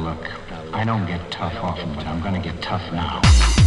look, I don't get tough often, but I'm gonna get tough now.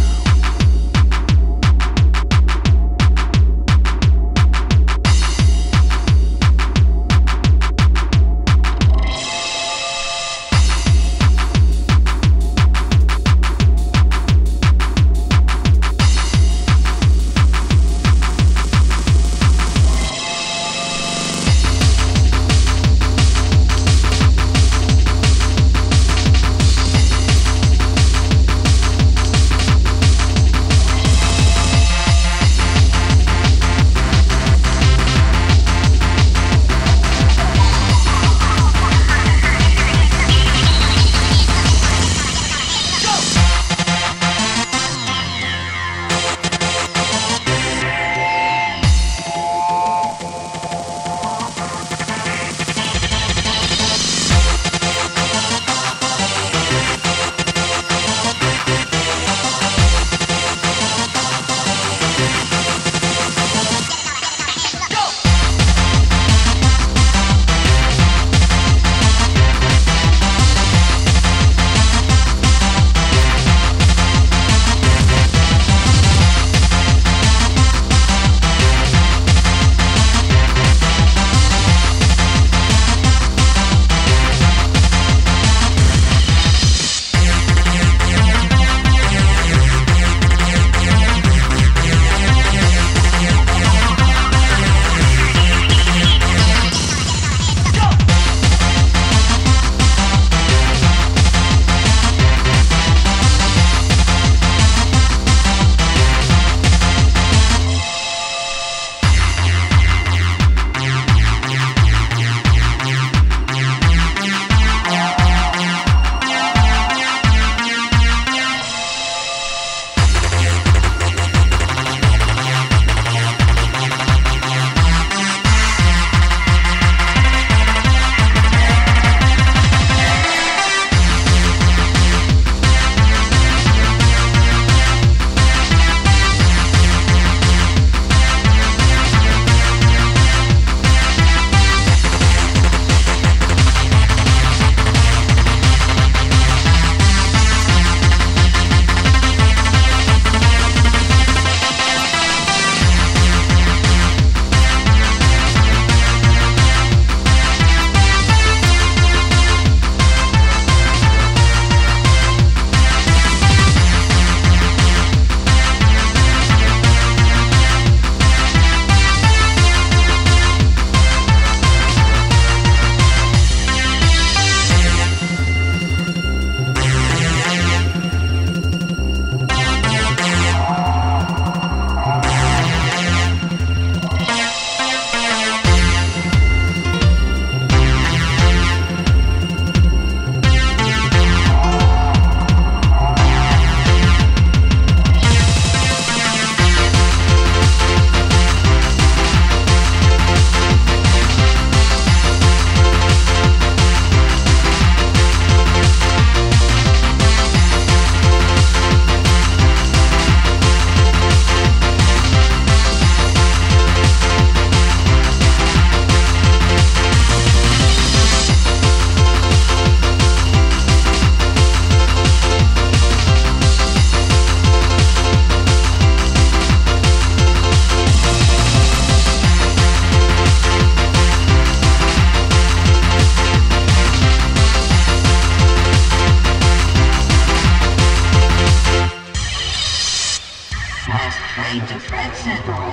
Frankfurt.